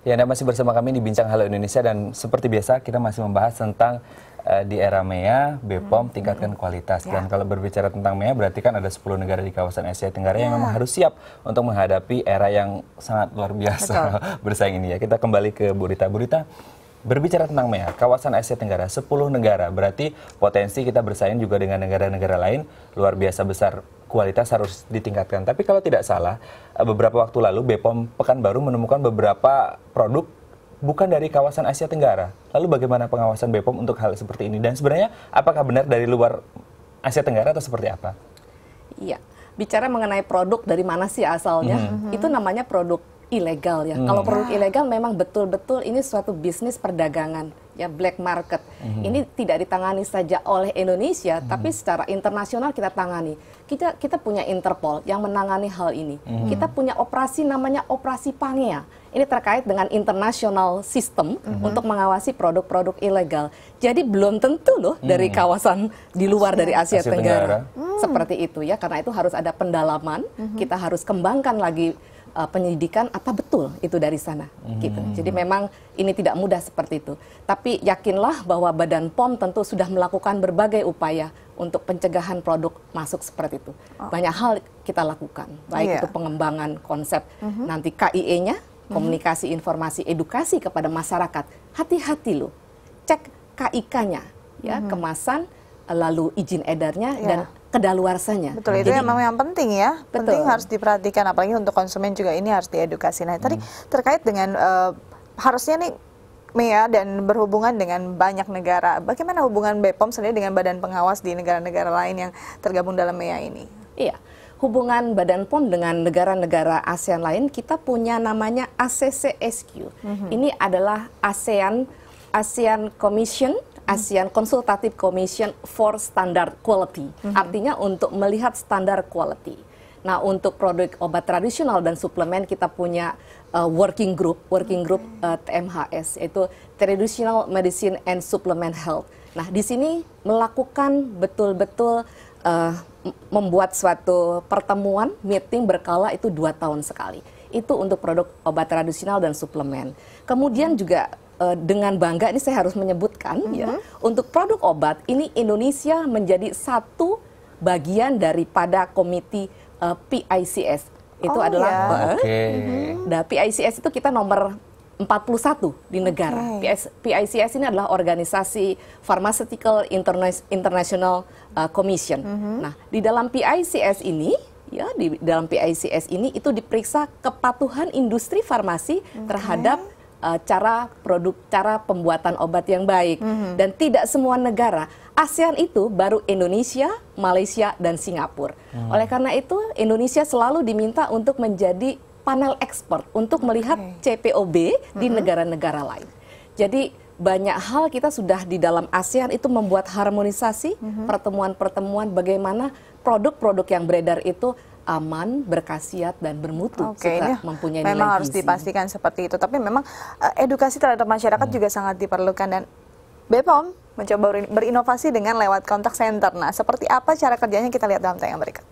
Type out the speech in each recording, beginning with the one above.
Ya, Anda masih bersama kami di Bincang Halo Indonesia dan seperti biasa kita masih membahas tentang uh, di era MEA, BPOM hmm. tingkatkan kualitas. Ya. Dan kalau berbicara tentang MEA berarti kan ada 10 negara di kawasan Asia Tenggara ya. yang memang harus siap untuk menghadapi era yang sangat luar biasa bersaing ini ya. Kita kembali ke Burita. Burita, berbicara tentang MEA, kawasan Asia Tenggara, 10 negara, berarti potensi kita bersaing juga dengan negara-negara lain luar biasa besar kualitas harus ditingkatkan. Tapi kalau tidak salah, eh, beberapa waktu lalu BPOM Pekanbaru menemukan beberapa produk bukan dari kawasan Asia Tenggara. Lalu bagaimana pengawasan BPOM untuk hal seperti ini? Dan sebenarnya apakah benar dari luar Asia Tenggara atau seperti apa? Iya, bicara mengenai produk dari mana sih asalnya, mm -hmm. itu namanya produk ilegal ya. Hmm. Kalau produk ilegal memang betul-betul ini suatu bisnis perdagangan ya black market. Hmm. Ini tidak ditangani saja oleh Indonesia, hmm. tapi secara internasional kita tangani. Kita kita punya Interpol yang menangani hal ini. Hmm. Kita punya operasi namanya operasi Pangea. Ini terkait dengan international system hmm. untuk mengawasi produk-produk ilegal. Jadi belum tentu loh hmm. dari kawasan di luar dari Asia, Asia Tenggara, Tenggara. Hmm. seperti itu ya. Karena itu harus ada pendalaman. Hmm. Kita harus kembangkan lagi uh, penyidikan apa betul itu dari sana hmm. gitu. Jadi memang ini tidak mudah seperti itu. Tapi yakinlah bahwa Badan POM tentu sudah melakukan berbagai upaya untuk pencegahan produk masuk seperti itu. Oh. Banyak hal kita lakukan, baik yeah. itu pengembangan konsep mm-hmm. nanti KIE-nya, mm-hmm. komunikasi informasi edukasi kepada masyarakat. Hati-hati loh. Cek KIK-nya ya, mm-hmm. kemasan lalu izin edarnya yeah. dan kedaluarsanya. Betul, itu Jadi, memang yang penting ya. Betul. Penting harus diperhatikan apalagi untuk konsumen juga ini harus diedukasi. Nah, hmm. tadi terkait dengan uh, harusnya nih Mea dan berhubungan dengan banyak negara. Bagaimana hubungan BPOM sendiri dengan badan pengawas di negara-negara lain yang tergabung dalam Mea ini? Iya. Hubungan Badan POM dengan negara-negara ASEAN lain kita punya namanya ACCSQ. Mm -hmm. Ini adalah ASEAN ASEAN Commission ASEAN Consultative Commission for Standard Quality. Mm -hmm. Artinya untuk melihat standar quality. Nah, untuk produk obat tradisional dan suplemen kita punya uh, working group, working group uh, TMHS yaitu Traditional Medicine and Supplement Health. Nah, di sini melakukan betul-betul uh, membuat suatu pertemuan meeting berkala itu dua tahun sekali. Itu untuk produk obat tradisional dan suplemen. Kemudian juga uh, dengan bangga ini saya harus menyebutkan mm -hmm. ya untuk produk obat ini Indonesia menjadi satu bagian daripada komite uh, PICS itu oh, adalah ya. okay. mm -hmm. nah PICS itu kita nomor 41 di negara. Okay. PICS ini adalah organisasi Pharmaceutical International uh, Commission. Mm -hmm. Nah, di dalam PICS ini ya di dalam PICS ini itu diperiksa kepatuhan industri farmasi okay. terhadap uh, cara produk cara pembuatan obat yang baik mm -hmm. dan tidak semua negara ASEAN itu baru Indonesia, Malaysia dan Singapura. Mm. Oleh karena itu Indonesia selalu diminta untuk menjadi panel ekspor untuk melihat CPOB mm -hmm. di negara-negara lain. Jadi banyak hal kita sudah di dalam ASEAN itu membuat harmonisasi mm-hmm. pertemuan-pertemuan mm -hmm. bagaimana produk-produk yang beredar itu aman, berkasiat dan bermutu Oke, ini mempunyai memang nilai harus dipastikan seperti itu. Tapi memang uh, edukasi terhadap masyarakat hmm. juga sangat diperlukan dan BPOM mencoba berinovasi dengan lewat kontak center. Nah, seperti apa cara kerjanya kita lihat dalam tayangan berikut.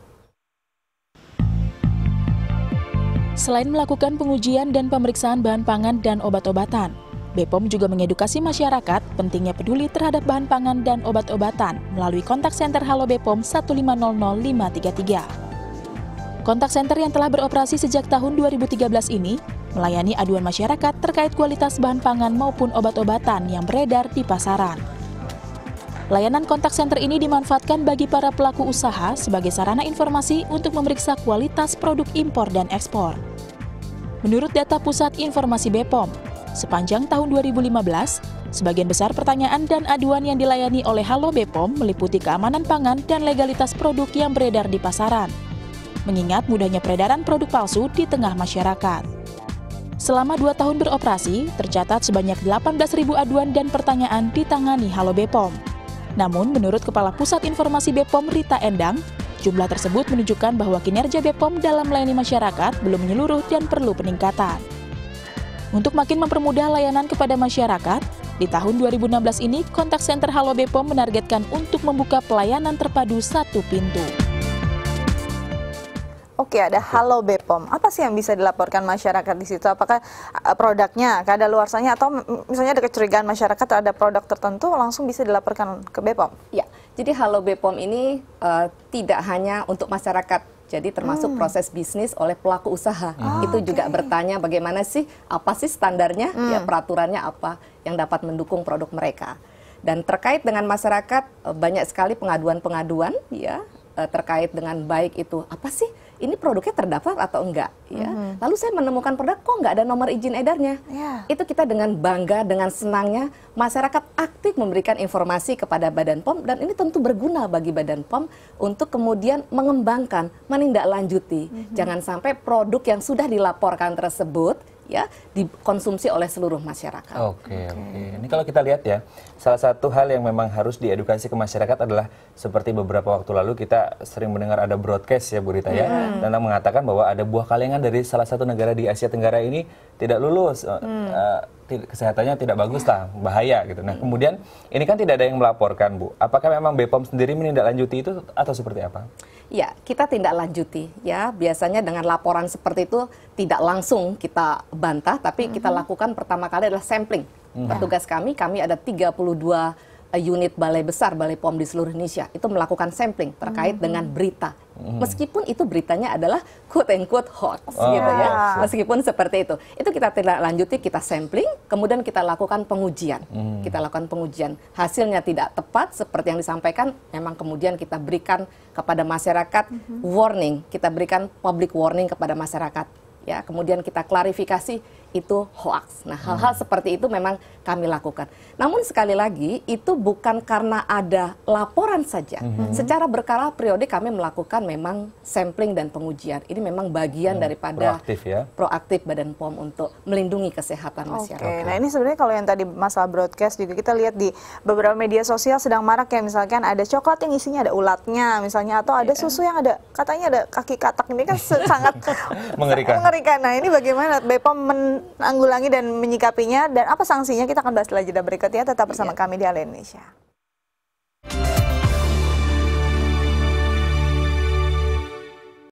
Selain melakukan pengujian dan pemeriksaan bahan pangan dan obat-obatan, BPOM juga mengedukasi masyarakat pentingnya peduli terhadap bahan pangan dan obat-obatan melalui kontak center Halo BPOM 1500533. Kontak center yang telah beroperasi sejak tahun 2013 ini melayani aduan masyarakat terkait kualitas bahan pangan maupun obat-obatan yang beredar di pasaran. Layanan kontak center ini dimanfaatkan bagi para pelaku usaha sebagai sarana informasi untuk memeriksa kualitas produk impor dan ekspor. Menurut data Pusat Informasi BPOM, sepanjang tahun 2015, sebagian besar pertanyaan dan aduan yang dilayani oleh Halo BPOM meliputi keamanan pangan dan legalitas produk yang beredar di pasaran mengingat mudahnya peredaran produk palsu di tengah masyarakat. Selama dua tahun beroperasi, tercatat sebanyak 18.000 aduan dan pertanyaan ditangani Halo Bepom. Namun, menurut Kepala Pusat Informasi Bepom Rita Endang, jumlah tersebut menunjukkan bahwa kinerja Bepom dalam melayani masyarakat belum menyeluruh dan perlu peningkatan. Untuk makin mempermudah layanan kepada masyarakat, di tahun 2016 ini, kontak center Halo Bepom menargetkan untuk membuka pelayanan terpadu satu pintu. Oke, ada Halo Bepom. Apa sih yang bisa dilaporkan masyarakat di situ? Apakah uh, produknya, keadaluarsanya atau misalnya ada kecurigaan masyarakat terhadap produk tertentu langsung bisa dilaporkan ke Bepom? Ya, jadi Halo Bepom ini uh, tidak hanya untuk masyarakat jadi termasuk hmm. proses bisnis oleh pelaku usaha. Hmm. Itu okay. juga bertanya bagaimana sih apa sih standarnya, hmm. ya peraturannya apa yang dapat mendukung produk mereka. Dan terkait dengan masyarakat uh, banyak sekali pengaduan-pengaduan ya terkait dengan baik itu apa sih ini produknya terdaftar atau enggak ya mm-hmm. lalu saya menemukan produk kok enggak ada nomor izin edarnya yeah. itu kita dengan bangga dengan senangnya masyarakat aktif memberikan informasi kepada Badan POM dan ini tentu berguna bagi Badan POM untuk kemudian mengembangkan menindaklanjuti mm-hmm. jangan sampai produk yang sudah dilaporkan tersebut ya dikonsumsi oleh seluruh masyarakat. Oke, okay, oke. Okay. Ini kalau kita lihat ya, salah satu hal yang memang harus diedukasi ke masyarakat adalah seperti beberapa waktu lalu kita sering mendengar ada broadcast ya Bu Rita ya, hmm. dan mengatakan bahwa ada buah kalengan dari salah satu negara di Asia Tenggara ini tidak lulus. Eh, hmm. Uh, kesehatannya tidak bagus lah, bahaya gitu. Nah, kemudian ini kan tidak ada yang melaporkan, Bu. Apakah memang BPOM sendiri menindaklanjuti itu atau seperti apa? Ya, kita tindak lanjuti ya. Biasanya dengan laporan seperti itu tidak langsung kita bantah, tapi mm -hmm. kita lakukan pertama kali adalah sampling. Mm -hmm. Petugas kami, kami ada 32 Eh, unit balai besar, balai POM di seluruh Indonesia itu melakukan sampling terkait hmm. dengan berita. Hmm. Meskipun itu beritanya adalah quote and quote hoax oh. gitu ya. Meskipun seperti itu. Itu kita tidak lanjuti, kita sampling, kemudian kita lakukan pengujian. Hmm. Kita lakukan pengujian. Hasilnya tidak tepat seperti yang disampaikan, memang kemudian kita berikan kepada masyarakat hmm. warning, kita berikan public warning kepada masyarakat ya kemudian kita klarifikasi itu hoax. Nah, hal-hal hmm. seperti itu memang kami lakukan. Namun sekali lagi itu bukan karena ada laporan saja. Hmm. Secara berkala periode kami melakukan memang sampling dan pengujian. Ini memang bagian hmm. daripada proaktif ya. Proaktif Badan POM untuk melindungi kesehatan masyarakat. Oke. Nah, ini sebenarnya kalau yang tadi masalah broadcast juga kita lihat di beberapa media sosial sedang marak ya misalkan ada coklat yang isinya ada ulatnya misalnya atau ada yeah. susu yang ada katanya ada kaki katak ini kan sangat mengerikan. mengerikan. Nah, ini bagaimana BPOM men menanggulangi dan menyikapinya dan apa sanksinya kita akan bahas setelah jeda berikut ya tetap bersama yeah. kami di Ala Indonesia.